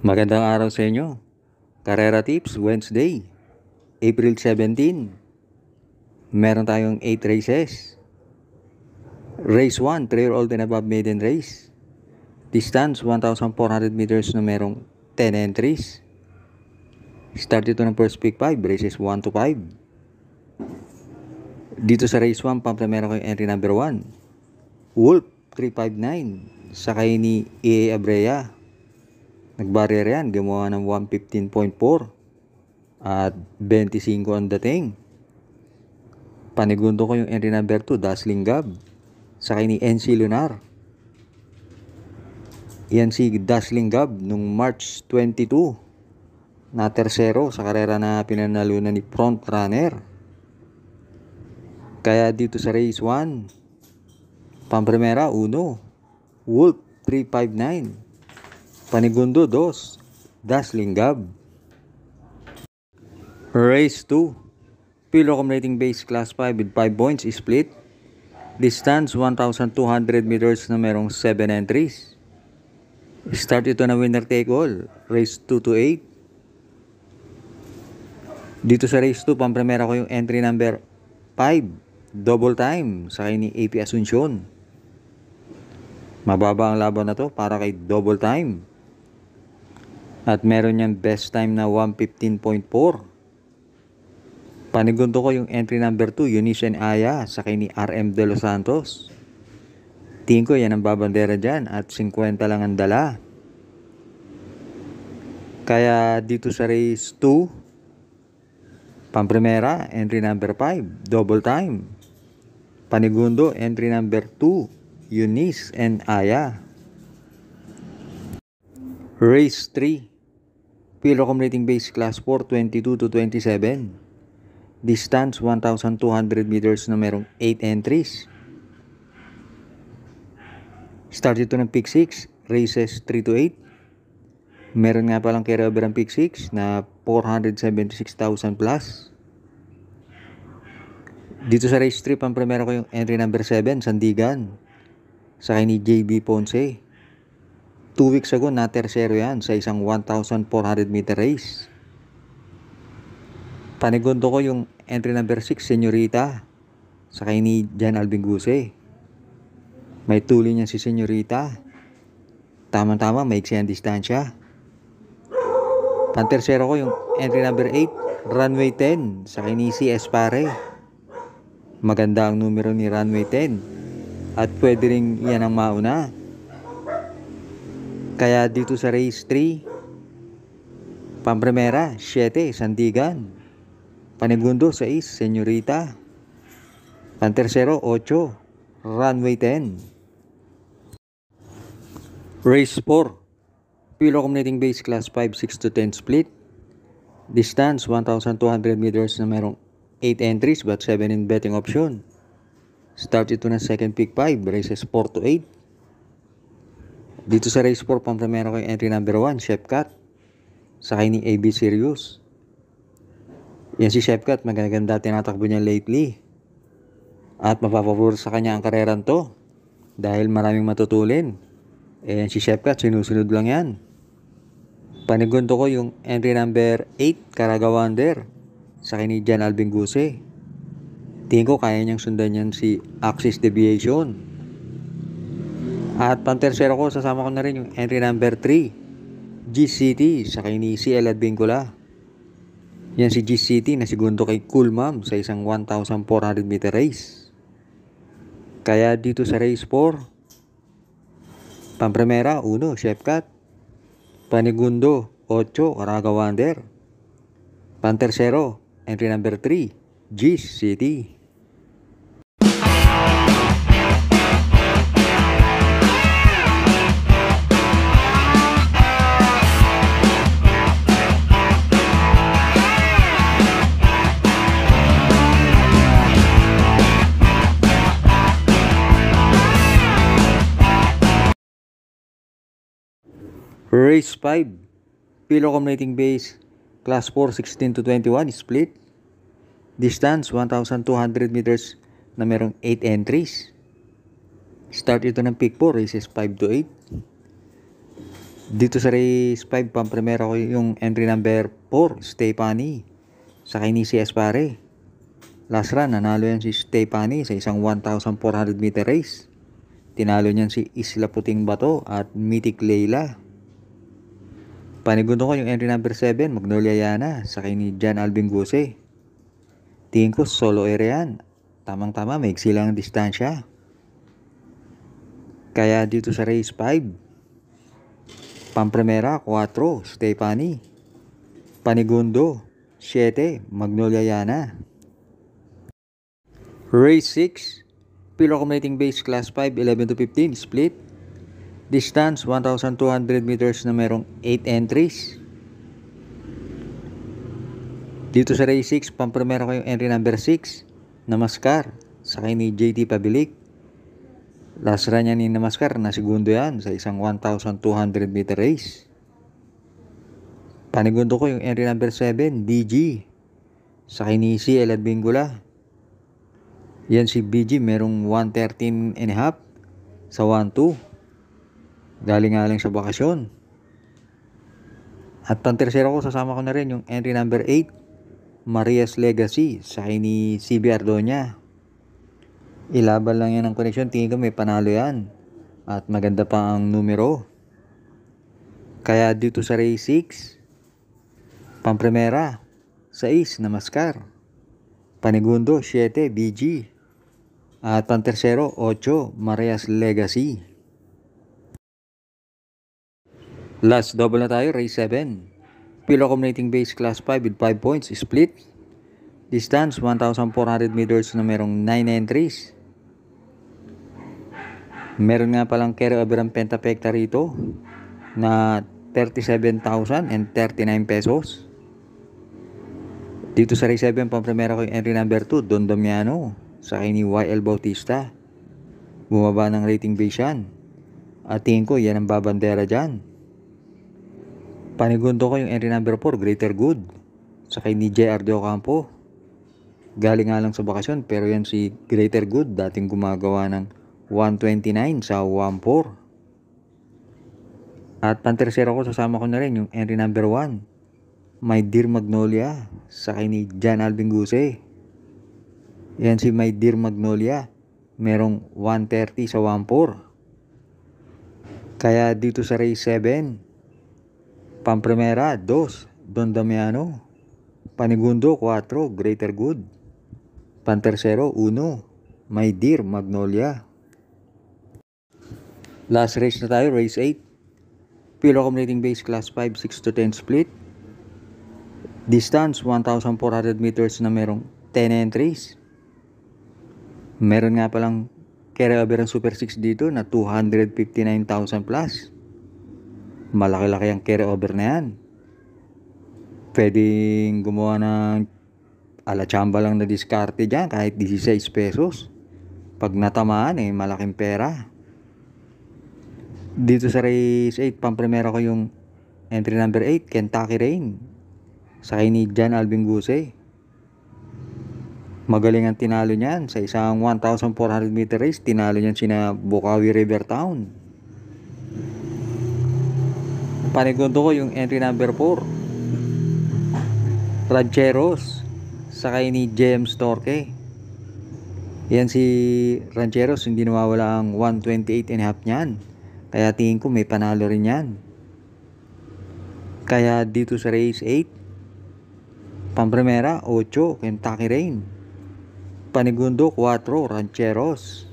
Magandang araw sa inyo. Karera Tips, Wednesday, April 17. Meron tayong 8 races. Race 1, 3 year old and above maiden race. Distance, 1,400 meters na merong 10 entries. Start ito ng first pick 5, races 1 to 5. Dito sa race 1, pampramera ko yung entry number 1. Wolf, 359. Sakay ni E.A. Abrea. Nagbarrier yan, gumawa ng 115.4 at 25 ang dating. Panigundo ko yung entry number 2, Dazzling Gab. Sakay ni NC Lunar. Yan si Dazzling Gab nung March 22 na tersero sa karera na pinanalunan ni Front Runner. Kaya dito sa race 1, Pamprimera 1, Wolf 359. Panigundo 2, Dazzling Gab. Race 2, Pilo Accumulating Base Class 5 with 5 points split. Distance 1,200 meters na merong 7 entries. Start ito na winner take all. Race 2 to 8. Dito sa race 2, pamprimera ko yung entry number 5. Double time sa ni AP Asuncion. Mababa ang laban na to para kay double time. At meron niyang best time na 115.4. Panigundo ko yung entry number 2, Eunice and Aya, sa kay ni RM De Los Santos. Tingin ko yan ang babandera dyan at 50 lang ang dala. Kaya dito sa race 2, pamprimera, entry number 5, double time. Panigundo, entry number 2, Eunice and Aya. Race 3, Pilo Accumulating Base Class 4, 22 to 27. Distance 1,200 meters na merong 8 entries. Start ito ng pick 6, races 3 to 8. Meron nga palang carryover ang pick 6 na 476,000 plus. Dito sa race 3, pamprimera ko yung entry number 7, Sandigan. Sa ni JB Ponce. 2 weeks ago na tersero yan sa isang 1,400 meter race. Panigundo ko yung entry number 6, Senyorita. Sa kay ni Jan Alvin Guse. May tuloy niya si Senyorita. Tama-tama, maiksi ang distansya. Pantersero ko yung entry number 8, Runway 10. Sa kay ni si Espare. Maganda ang numero ni Runway 10. At pwede rin yan ang mauna. Kaya dito sa race 3, Pampremera, 7, Sandigan. Panigundo, 6, Senyorita. Pantersero, 8, Runway 10. Race 4, Pilo Accumulating Base Class 5, 6 to 10 split. Distance, 1,200 meters na merong 8 entries but 7 in betting option. Start ito ng second pick 5, races 4 to 8. Dito sa race 4, pampramera ko yung entry number 1, Chef Cat. Sakay ni AB Sirius. Yan si Chef Cat, maganda tinatakbo niya lately. At mapapapuro sa kanya ang kareran to. Dahil maraming matutulin. Eh yan si Chef Cat, sinusunod lang yan. Panigundo ko yung entry number 8, Caraga Wonder. Sakay ni Jan Alvin Guse. Tingin ko kaya niyang sundan yan si Axis Deviation. At pantersero ko, sasama ko na rin yung entry number 3. GCT sa kay ni CL Advincula. Yan si GCT na segundo kay Cool Mom sa isang 1,400 meter race. Kaya dito sa race 4, Pampremera, 1, Chef Cat. Panigundo, 8, Caraga Wonder. Pantersero, entry number 3, GCT. Race 5, Pilo Accumulating Base, Class 4, 16 to 21, split. Distance, 1,200 meters na merong 8 entries. Start ito ng pick 4, races 5 to Dito sa race 5, pampremera ko yung entry number 4, Stefani. Sa kay ni si Espare. Last run, nanalo yan si Stefani sa isang 1,400 meter race. Tinalo niyan si Isla Puting Bato at Mythic Leila. Panigundo ko yung entry number 7, Magnolia Yana, sa kay ni Jan Alvin Guse. Tingin ko solo area yan. Tamang-tama, may silang distansya. Kaya dito sa race 5, Pampremera 4, Stefani. Panigundo 7, Magnolia Yana. Race 6, Pilo Accommodating Base Class 5, 11 to 15, split. Distance 1,200 meters na merong 8 entries. Dito sa race 6, pampremera ko yung entry number 6, Namaskar, sa kay ni JT Pabilik. Last run niya ni Namaskar, na segundo yan sa isang 1,200 meter race. Panigundo ko yung entry number 7, DG, sa kay ni C. Elad Bingula. Yan si BG, merong 113 and a half sa 1-2. Galing nga lang sa bakasyon. At ang tercero ko, sasama ko na rin yung entry number 8, Maria's Legacy sa ni CB Ardoña. Ilaban lang yan ang connection. Tingin ko may panalo yan. At maganda pa ang numero. Kaya dito sa race 6, pampremera, 6 na maskar. Panigundo, 7, BG. At pantersero, 8, Maria's Legacy. Last double na tayo, race 7. Pilo Accommodating Base Class 5 with 5 points, split. Distance, 1,400 meters na merong 9 entries. Meron nga palang carry over ang pentapecta rito na 37,039 pesos. Dito sa race 7, pampremera ko yung entry number 2, Don Damiano, sa ni YL Bautista. Bumaba ng rating base yan. At tingin ko, yan ang babandera dyan. Panigundo ko yung entry number 4, Greater Good, sa kay ni JR De Ocampo. Galing nga lang sa bakasyon, pero yan si Greater Good, dating gumagawa ng 129 sa 14. At pantersero ko, sasama ko na rin yung entry number 1, My Dear Magnolia, sa kay ni Jan Alvin Guse. Yan si My Dear Magnolia, merong 130 sa 14. Kaya dito sa race 7, Pampremera, 2, Don Damiano. Panigundo, 4, Greater Good. Pantersero, 1, My Dear Magnolia. Last race na tayo, race 8. Pilo Accommodating Base Class 5, 6 to 10 split. Distance, 1,400 meters na merong 10 entries. Meron nga palang carry over ang Super 6 dito na 259,000 plus. Malaki-laki ang carry over na yan. Pwedeng gumawa ng ala chamba lang na diskarte dyan kahit 16 pesos. Pag natamaan eh, malaking pera. Dito sa race 8, pampremera ko yung entry number 8, Kentucky Rain. Sa ni Jan Alvin Guse. Magaling ang tinalo niyan. Sa isang 1,400 meter race, tinalo niyan sina Bukawi River Town. Panigundo ko yung entry number 4. Rancheros. Sa kay ni James Torque. Yan si Rancheros, hindi nawawala ang 128 and a half niyan. Kaya tingin ko may panalo rin yan. Kaya dito sa race 8, Pampremera, 8, Kentucky Rain. Panigundo, 4, Rancheros.